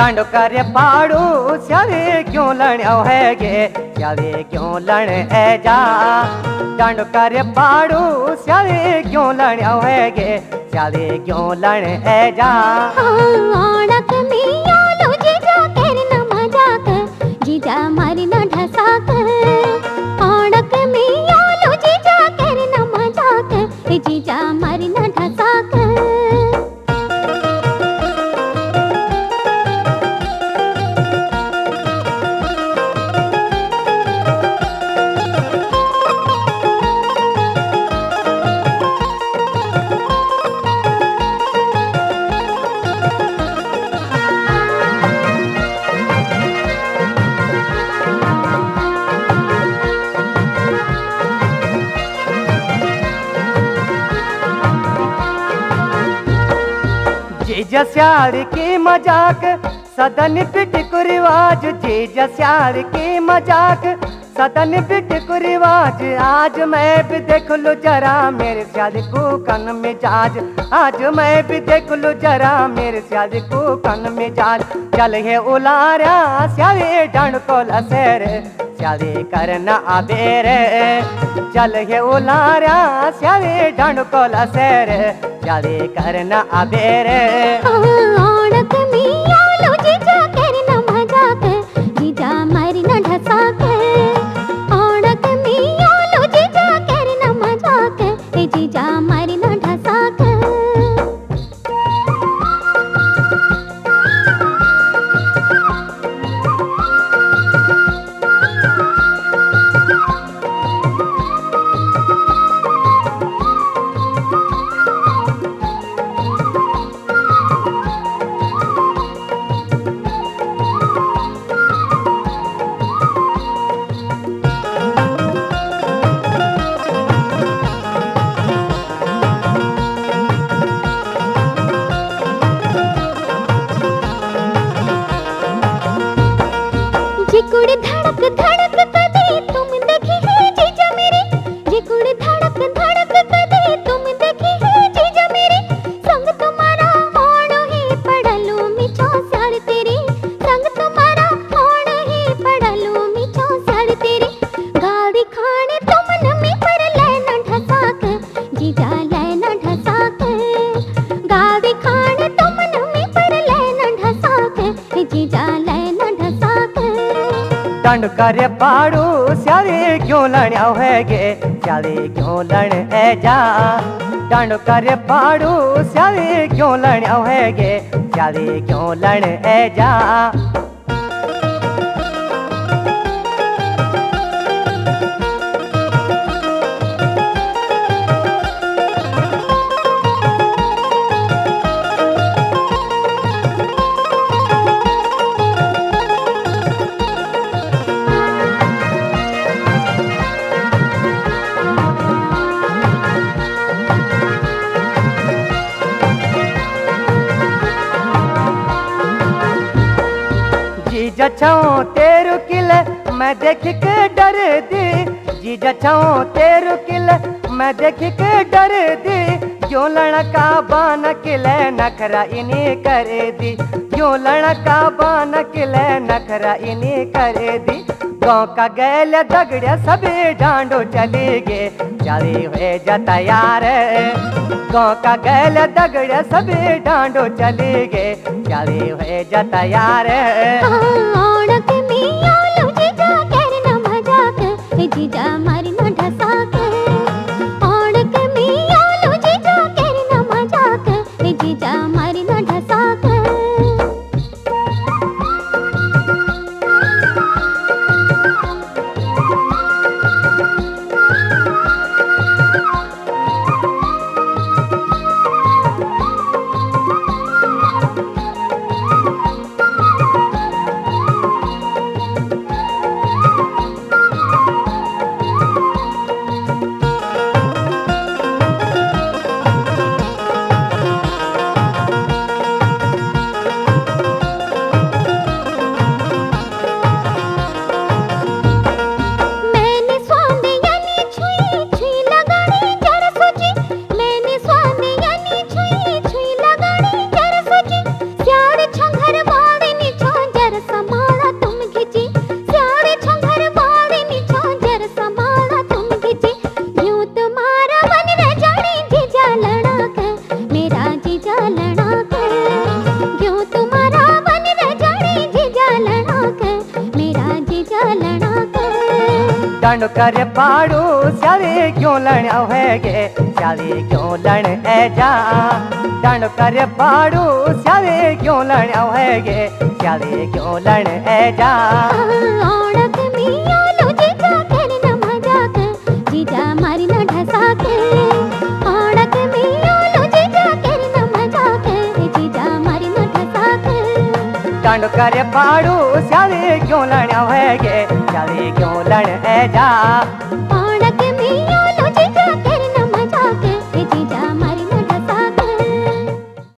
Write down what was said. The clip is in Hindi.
डांडो कर पाड़ू सवे क्यों लण हैगे? सवे क्यों लण है जा? डांडो कर पाड़ू सवे क्यों लण हैगे? सवे क्यों लण है जा हाँ, जस्यार की मज़ाक, सदन पिट रिवाज जी जस्यार की मज़ाक, सदन पिट को रिवाज। आज मैं भी देख लो जरा मेरे शादी को कन में जाज आज मैं भी देख लो जरा मेरे शादी को कन में जाज चल है उलारा स्यावे डंड को लसेर स्यावे करना अबेर चल है उलारा स्यावे डंड को लसेर। स्यावे करना अबेर धड़क डंड कर पाड़ू सारे क्यों है गे सारे क्यों लण है जा? डंड कर पाड़ू सारे क्यों है गे सारे क्यों लण है जा? जछाऊं तेरू किल, मैं देख के डर दी जी जछाऊं तेरू किल, मैं देख के डर दी क्यों लड़का बान किले नखरा इन्हें कर दी क्यों लड़का बान किले नखरा इन्हें कर दी का गैल दगड़िया सभी डांडो चले गे चली हुए जतयार गाँव का गैल दगड़िया सभी डांडो चले गे चली हुए जतयार जीजा डंड कर पाड़ू सारे क्यों लण आवेगे सारे क्यों लण है जा? डंड कर पाड़ू सारे क्यों लण आवेगे सारे क्यों लण है जा? लण कर पाड़ो सारे क्यों लण है सारे क्यों लण है जा? पाणक मिया लो जी जाके